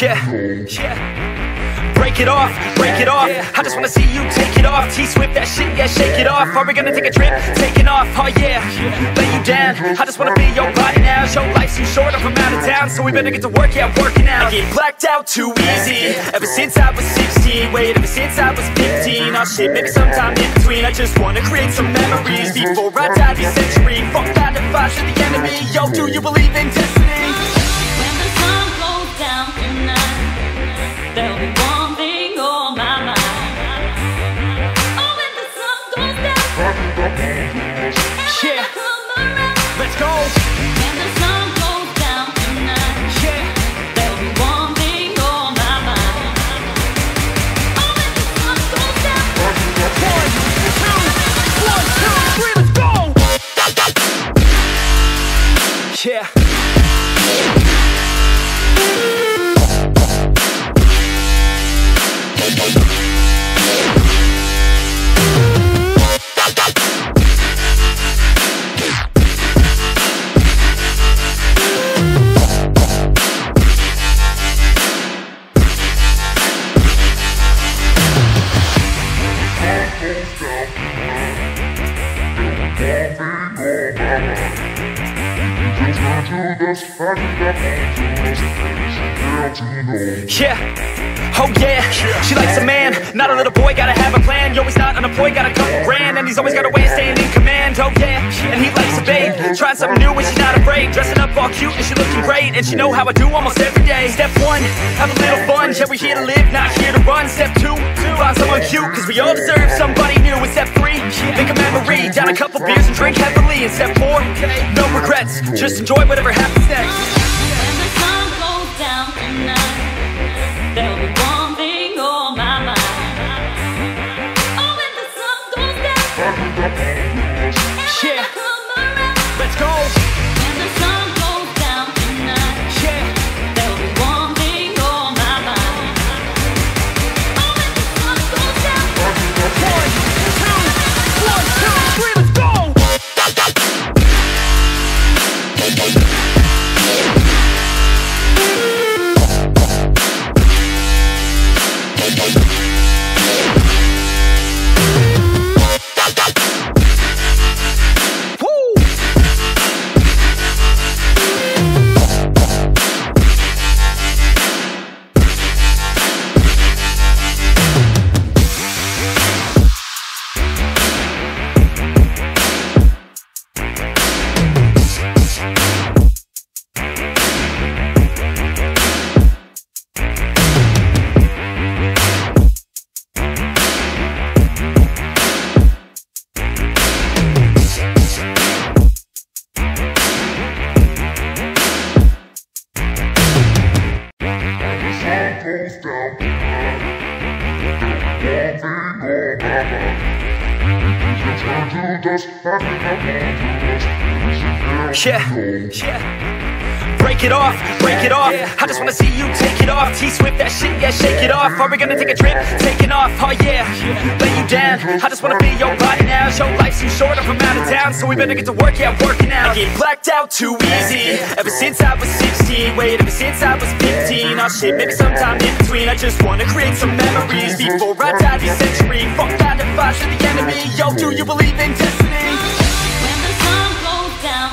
Yeah, yeah. Break it off, break it off. I just wanna see you take it off. T Swift, that shit, yeah, shake it off. Are we gonna take a trip? Taking off, oh yeah. Lay you down. I just wanna be your body now. Your life's too short, I'm out of town, so we better get to work, yeah, working out. I get blacked out too easy. Ever since I was 16, wait, ever since I was 15. Oh shit, maybe sometime in between. I just wanna create some memories before I die this century. Fuck that advice to the enemy. Yo, do you believe in destiny? Yeah. I come around. Let's go. When the sun goes down tonight, Yeah. there'll be one thing on my mind. Oh, when the sun goes down, One, two, one, two, three, let's go! Yeah. Yeah. Oh yeah. She likes a man, not a little boy. Gotta have a plan. Yo, he's not unemployed, got a couple grand, and he's always got a way of staying in command. Oh yeah. And he likes a babe, trying something new, and she's not afraid. Dressing all cute, and she looking great, and she know how I do almost every day. Step one, have a little fun. Yeah, we here to live, not here to run. Step two, find someone cute, cause we all deserve somebody new. And step three, make a memory, down a couple beers and drink heavily. And step four, no regrets, just enjoy whatever happens next. Yeah, yeah. Break it off, break it off. I just wanna see you take it off. T Swift, that shit, yeah, shake it off. Are we gonna take a trip? Taking off, oh yeah. Lay you down. I just wanna be your body now. Your life's too short, I'm out of town, so we better get to work, yeah, working out. I get blacked out too easy. Ever since I was 16, wait, ever since I was 15 shit Maybe sometime in between. I just wanna create some memories Before I die. This century Fuck that advice to the enemy. Yo, do you believe in destiny? When the sun goes down